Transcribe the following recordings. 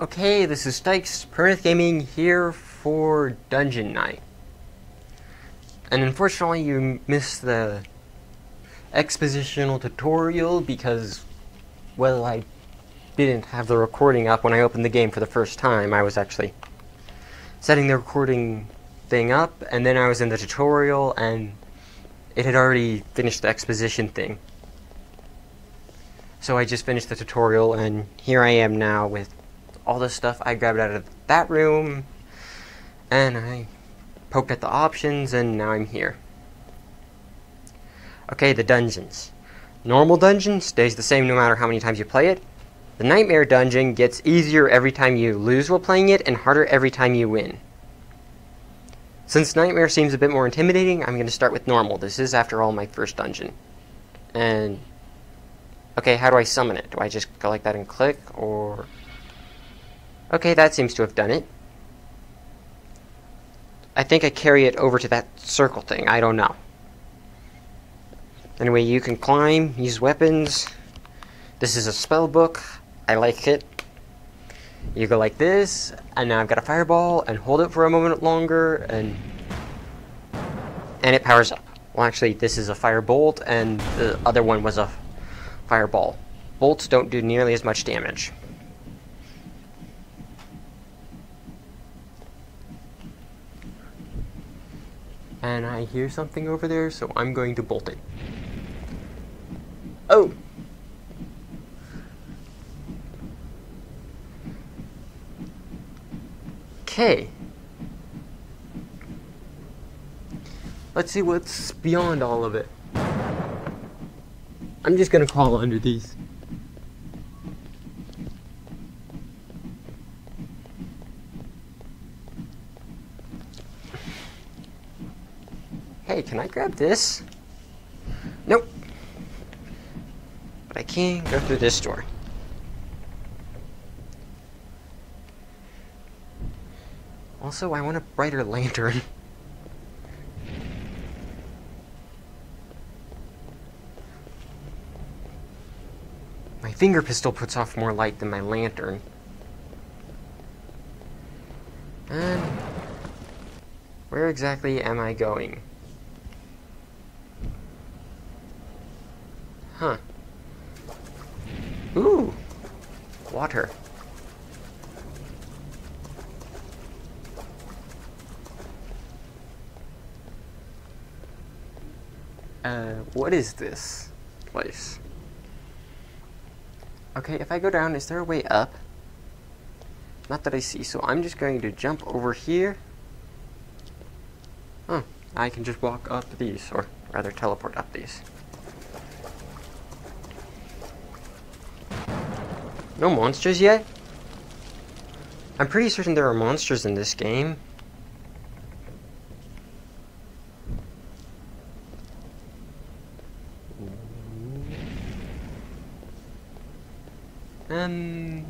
Okay, this is Stykes Permanent Gaming here for Dungeon Knight. And unfortunately you missed the expositional tutorial because, well, I didn't have the recording up when I opened the game for the first time. I was actually setting the recording thing up, and then I was in the tutorial, and it had already finished the exposition thing. So I just finished the tutorial, and here I am now with all the stuff I grabbed out of that room, and I poked at the options, and now I'm here. Okay, the dungeons. Normal dungeon stays the same no matter how many times you play it. The Nightmare dungeon gets easier every time you lose while playing it, and harder every time you win. Since Nightmare seems a bit more intimidating, I'm going to start with Normal. This is, after all, my first dungeon. And... Okay, how do I summon it? Do I just go like that and click, or... Okay, that seems to have done it. I think I carry it over to that circle thing. I don't know. Anyway, you can climb, use weapons. This is a spell book. I like it. You go like this, and now I've got a fireball, and hold it for a moment longer, and and it powers up. Well, actually, this is a firebolt, and the other one was a fireball. Bolts don't do nearly as much damage. And I hear something over there, so I'm going to bolt it. Oh! Okay. Let's see what's beyond all of it. I'm just gonna crawl under these. Can I grab this? Nope. But I can go through this door. Also, I want a brighter lantern. My finger pistol puts off more light than my lantern. And where exactly am I going? Huh. Ooh! Water. Uh, what is this place? Okay, if I go down, is there a way up? Not that I see, so I'm just going to jump over here. Oh, I can just walk up these, or rather teleport up these. No monsters yet? I'm pretty certain there are monsters in this game. Um,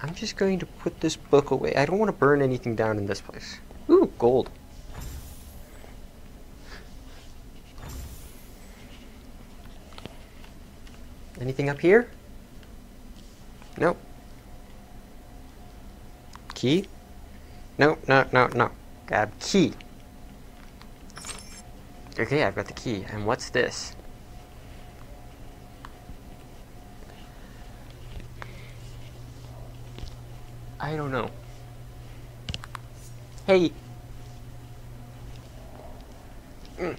I'm just going to put this book away. I don't want to burn anything down in this place. Ooh, gold. Anything up here? Nope. Key? No, no, no, no. Grab key. Okay, I've got the key. And what's this? I don't know. Hey. Mm.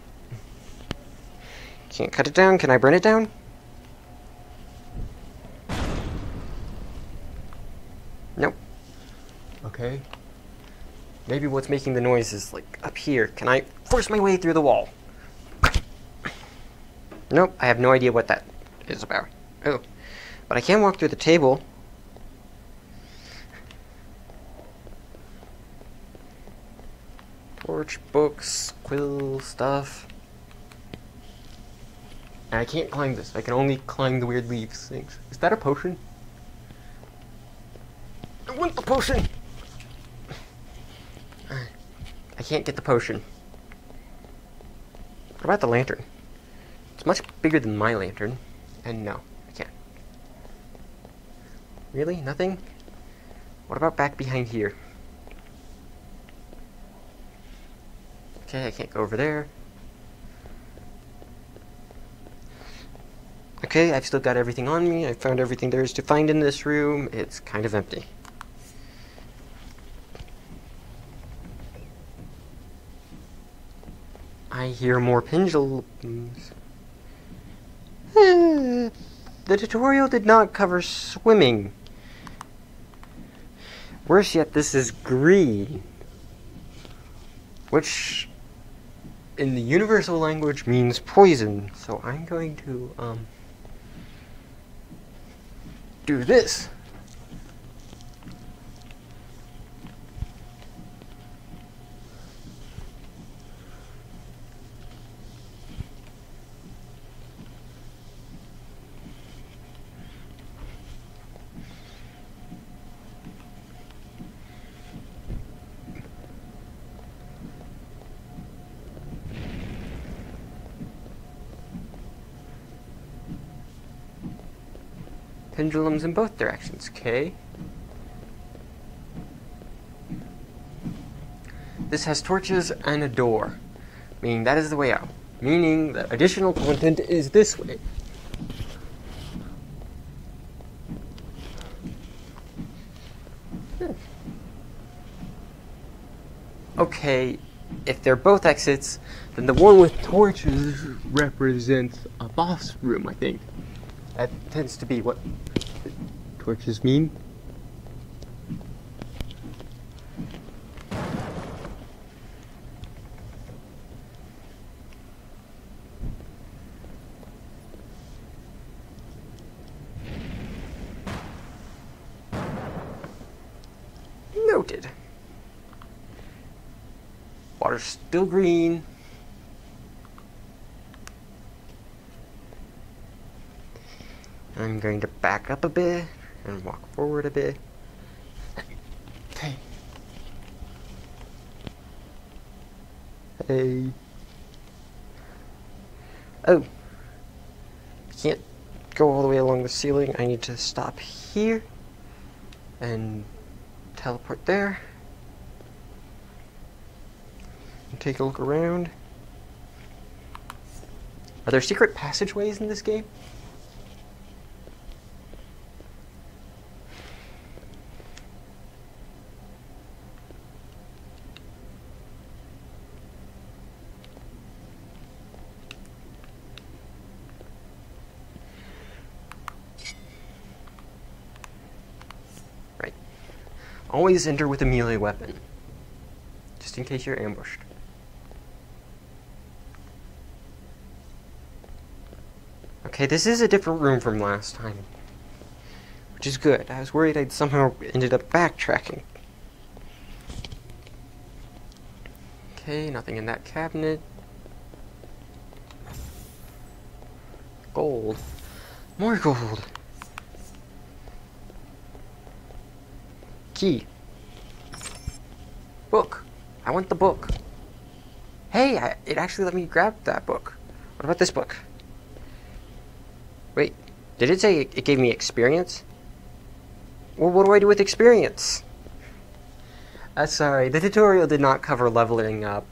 Can't cut it down. Can I burn it down? Nope. Okay. Maybe what's making the noise is like up here. Can I force my way through the wall? Nope, I have no idea what that is about. Oh. But I can walk through the table. Torch, books, quill, stuff. And I can't climb this. I can only climb the weird leaves things. Is that a potion? I want the potion! I can't get the potion. What about the lantern? It's much bigger than my lantern. And no, I can't. Really? Nothing? What about back behind here? Okay, I can't go over there. Okay, I've still got everything on me. I found everything there is to find in this room. It's kind of empty. I hear more pendulums. the tutorial did not cover swimming. Worse yet, this is green. Which, in the universal language, means poison. So I'm going to, um, do this. Pendulums in both directions, okay? This has torches and a door, meaning that is the way out. Meaning that additional content is this way. Hmm. Okay, if they're both exits, then the one with torches represents a boss room, I think. That tends to be what torches mean. Noted. Water's still green. I'm going to back up a bit and walk forward a bit. Okay. Hey. Oh. Can't go all the way along the ceiling. I need to stop here and teleport there. And take a look around. Are there secret passageways in this game? Always enter with a melee weapon, just in case you're ambushed. Okay, this is a different room from last time, which is good. I was worried I'd somehow ended up backtracking. Okay, nothing in that cabinet. Gold. More gold. Key. Book. I want the book. Hey, I, it actually let me grab that book. What about this book? Wait, did it say it gave me experience? Well, what do I do with experience? Uh, sorry, the tutorial did not cover leveling up.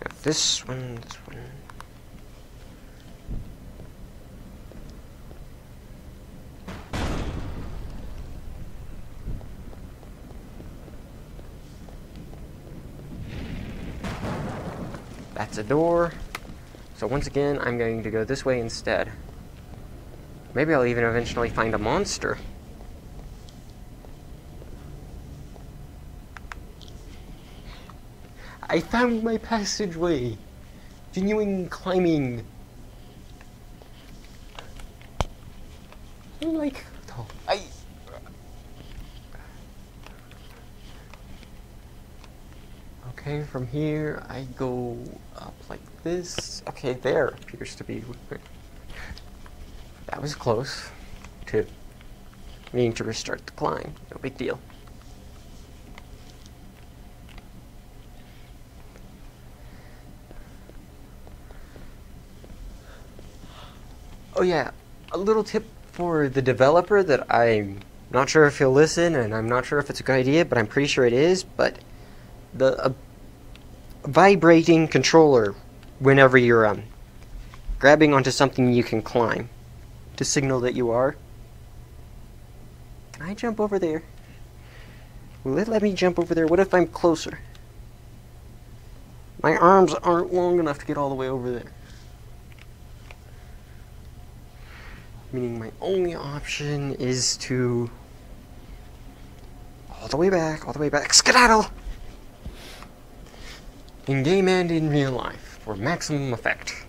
Now, this one, this one. That's a door. So once again, I'm going to go this way instead. Maybe I'll even eventually find a monster. I found my passageway! Genuine climbing! I'm like, I... Okay, from here I go up like this. Okay, there appears to be. That was close to needing to restart the climb. No big deal. Oh yeah, a little tip for the developer that I'm not sure if he'll listen, and I'm not sure if it's a good idea, but I'm pretty sure it is. But the uh, vibrating controller whenever you're um, grabbing onto something you can climb to signal that you are. Can I jump over there? Will it let me jump over there? What if I'm closer? My arms aren't long enough to get all the way over there. Meaning my only option is to all the way back, all the way back, skedaddle! In game and in real life, for maximum effect.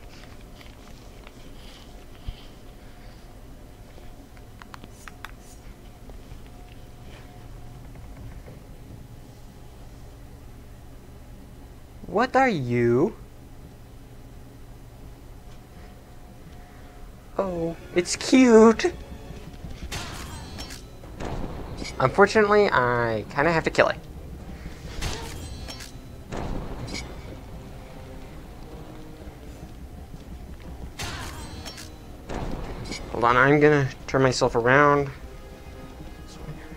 What are you? Oh, it's cute. Unfortunately, I kind of have to kill it. Hold on, I'm gonna turn myself around.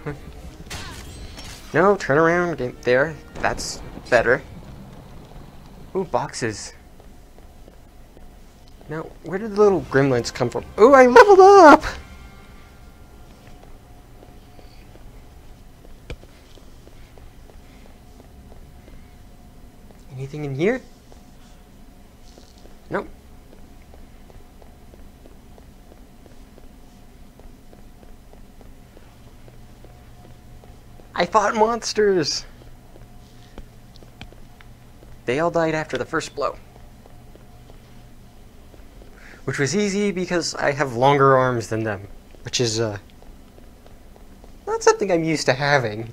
No, turn around. Get there. That's better. Ooh, boxes. Now, where did the little gremlins come from? Ooh, I leveled up! Anything in here? Nope. I fought monsters! They all died after the first blow. Which was easy because I have longer arms than them. Which is, uh, not something I'm used to having.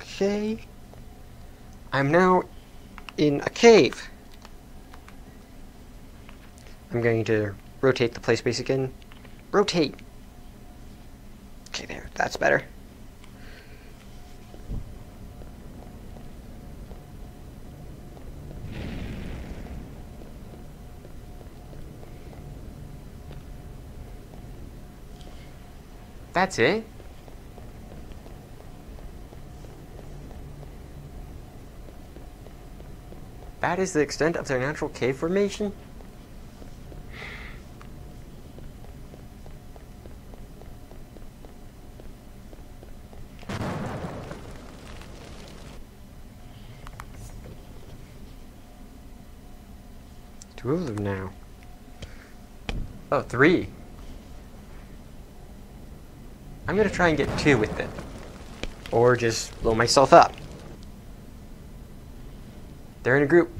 Okay. I'm now in a cave. I'm going to rotate the play space again. Rotate! Okay, there. That's better. That's it? That is the extent of their natural cave formation? Two of them now. Oh, three. I'm gonna try and get two with it. Or just blow myself up. They're in a group.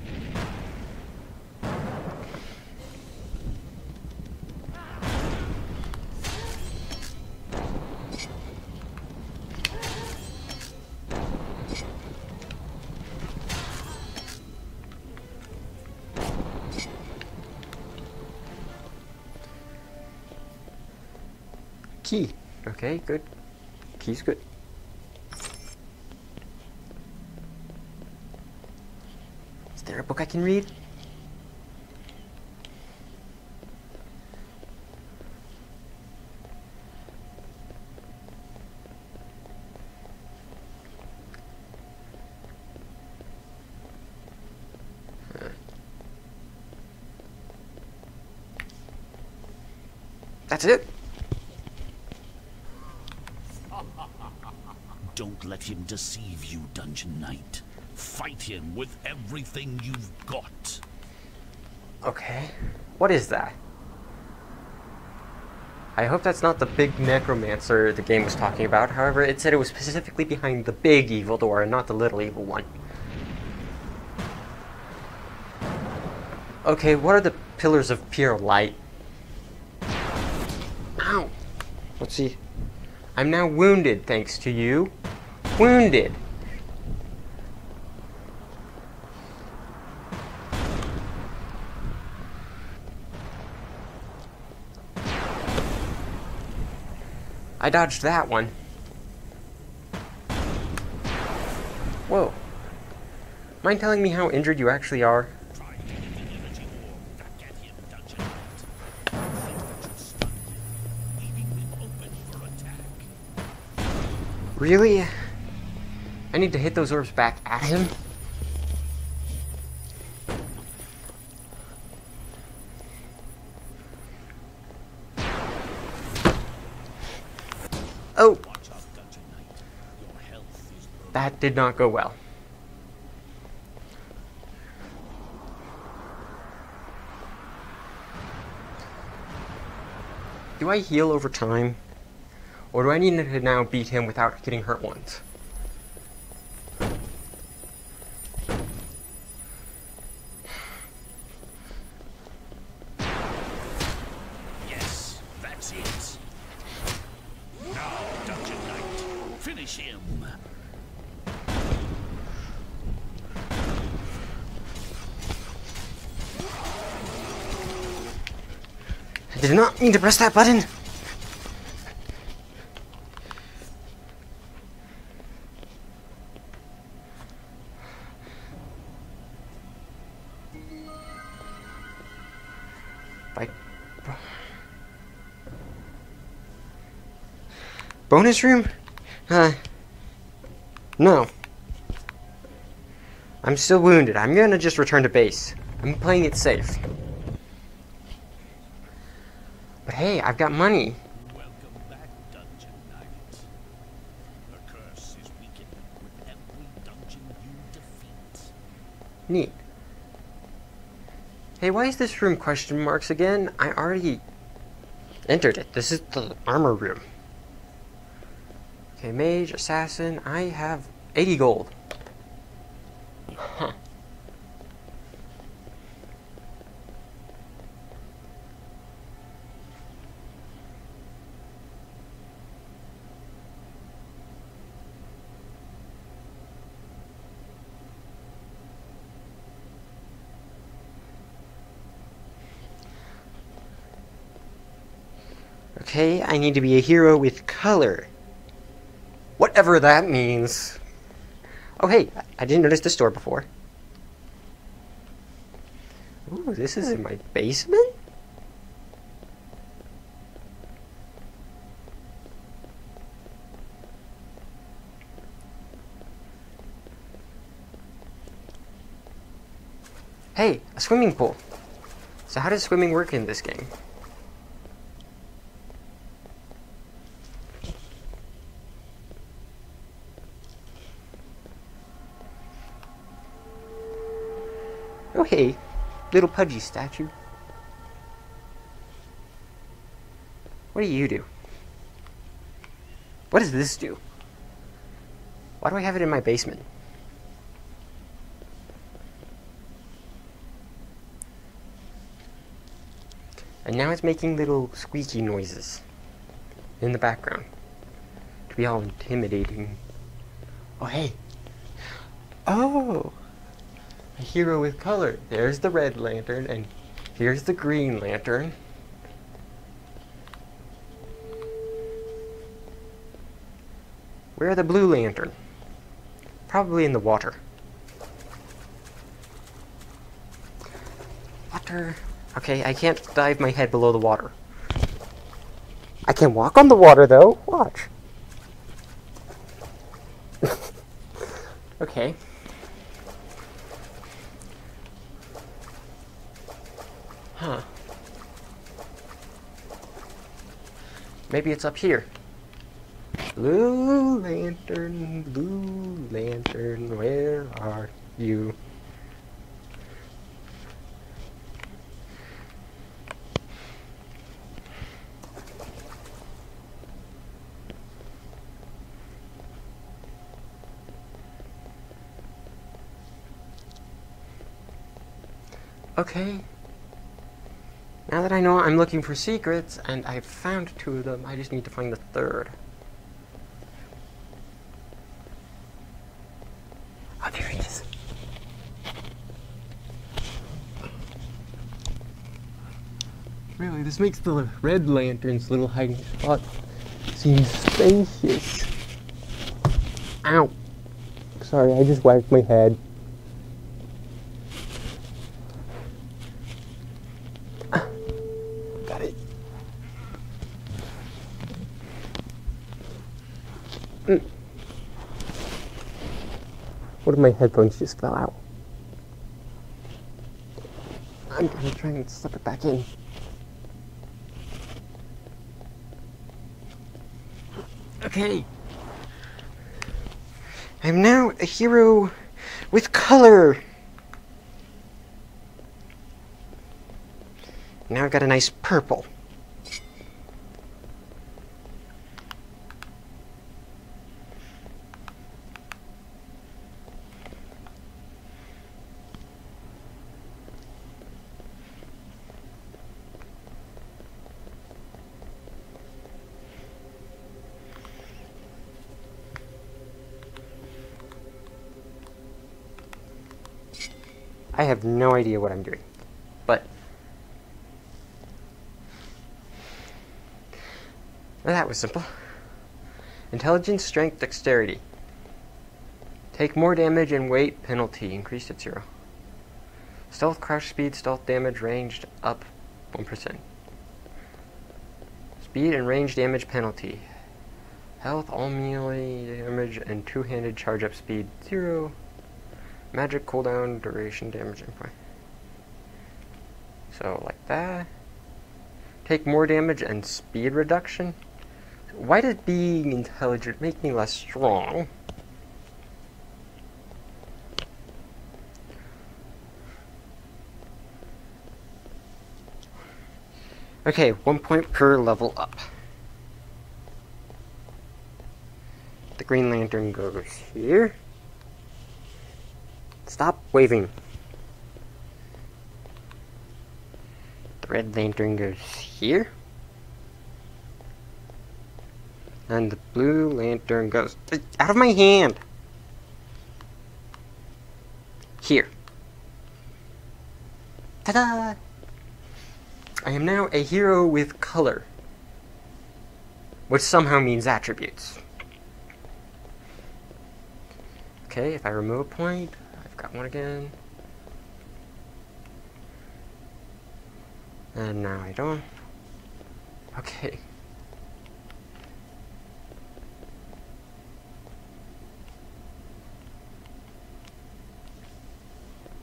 Can read? That's it? Don't let him deceive you, Dungeon Knight. Fight him with everything you've got. Okay. What is that? I hope that's not the big necromancer the game was talking about. However, it said it was specifically behind the big evil door and not the little evil one. Okay, what are the pillars of pure light? Ow! Let's see. I'm now wounded thanks to you. Wounded! I dodged that one. Whoa. Mind telling me how injured you actually are? Really? I need to hit those orbs back at him? Oh, Watch out, Dungeon Knight. Your health is burning. that did not go well. Do I heal over time? Or do I need to now beat him without getting hurt once? Yes, that's it. Now, Dungeon Knight, finish him. I not to press that button. Bonus room? Uh, no. I'm still wounded. I'm gonna just return to base. I'm playing it safe. But hey, I've got money. Back. Neat. Hey, why is this room question marks again? I already entered it. This is the armor room. Okay, mage, assassin. I have 80 gold. Huh. Okay, I need to be a hero with color. Whatever that means. Oh, hey, I didn't notice this door before. Ooh, this is in my basement? Hey, a swimming pool. So how does swimming work in this game? Hey, little pudgy statue. What do you do? What does this do? Why do I have it in my basement? And now it's making little squeaky noises in the background to be all intimidating. Oh hey. Oh! A hero with color. There's the red lantern, and here's the green lantern. Where the blue lantern? Probably in the water. Water. Okay, I can't dive my head below the water. I can walk on the water though. Watch. okay. Huh. Maybe it's up here. Blue lantern, blue lantern, where are you? Okay. Now that I know I'm looking for secrets, and I've found two of them, I just need to find the third. Oh, there it is. Really, this makes the red lantern's little hiding spot seem spacious. Ow. Sorry, I just whacked my head. One of my headphones just fell out. I'm gonna try and slip it back in. Okay. I'm now a hero with color. Now I've got a nice purple. I have no idea what I'm doing. But well, that was simple. Intelligence, strength, dexterity. Take more damage and weight penalty increased at zero. Stealth, crouch speed, stealth damage ranged up 1%. Speed and range damage penalty. Health, all melee damage, and two-handed charge up speed, zero. Magic cooldown, duration, damage, and. So, like that. Take more damage and speed reduction. Why does being intelligent make me less strong? Okay, one point per level up. The Green Lantern goes here. Stop waving. The Red Lantern goes here. And the Blue Lantern goes out of my hand. Here. Ta-da! I am now a hero with color. Which somehow means attributes. Okay, if I remove a point, got one again. And now I don't. Okay.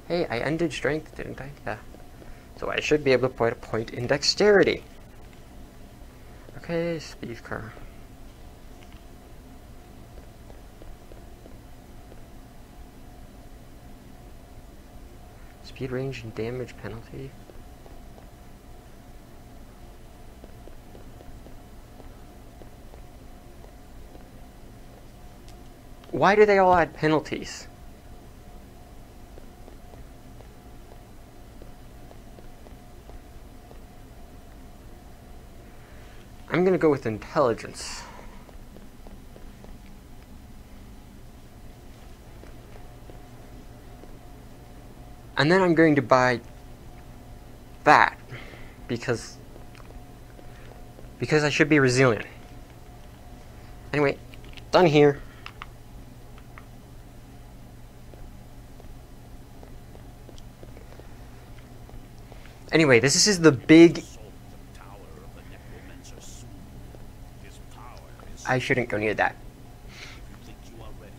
Hey, I ended strength, didn't I? Yeah. So I should be able to put a point in dexterity. Okay, speed car. Speed range and damage penalty. Why do they all add penalties? I'm gonna go with intelligence. And then I'm going to buy that because because I should be resilient. Anyway, done here. Anyway, this is the big tower of the necromancer soon. His power is I shouldn't go near that. you think you are ready.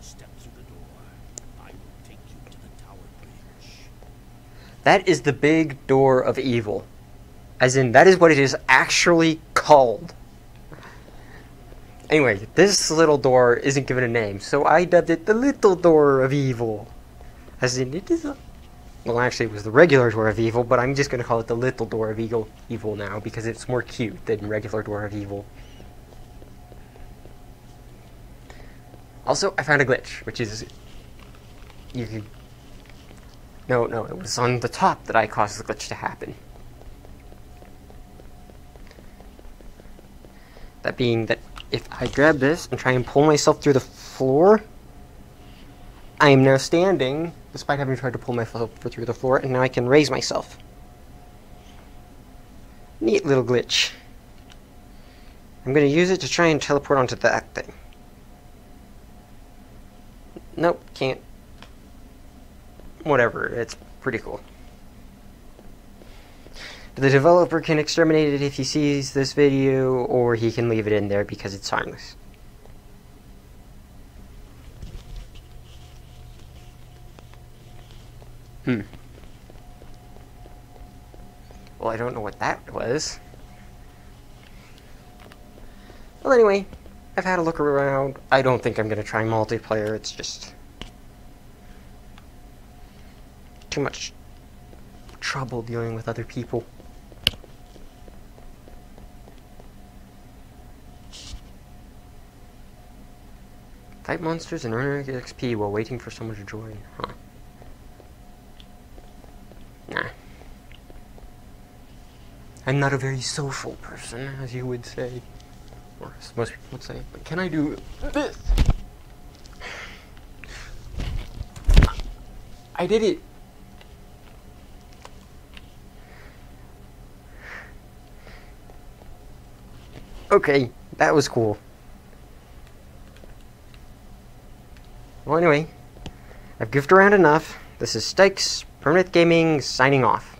Step through the door. I will take you to the tower bridge. That is the big door of evil. As in, that is what it is actually called. Anyway, this little door isn't given a name, so I dubbed it the little door of evil. As in, it is a. Well, actually, it was the regular door of evil, but I'm just gonna call it the little door of evil, evil now because it's more cute than regular door of evil. Also, I found a glitch, which is you could no, no, it was on the top that I caused the glitch to happen. That being that if I grab this and try and pull myself through the floor, I am now standing, despite having tried to pull myself through the floor, and now I can raise myself. Neat little glitch. I'm going to use it to try and teleport onto that thing. Nope, can't whatever. It's pretty cool. The developer can exterminate it if he sees this video, or he can leave it in there because it's harmless. Hmm. Well, I don't know what that was. Well, anyway, I've had a look around. I don't think I'm going to try multiplayer. It's just... too much trouble dealing with other people. Fight monsters and earn XP while waiting for someone to join. Huh. Nah. I'm not a very social person, as you would say. Or as most people would say. But can I do this? I did it! Okay, that was cool. Well, anyway, I've goofed around enough. This is Stykes, Permanent Gaming, signing off.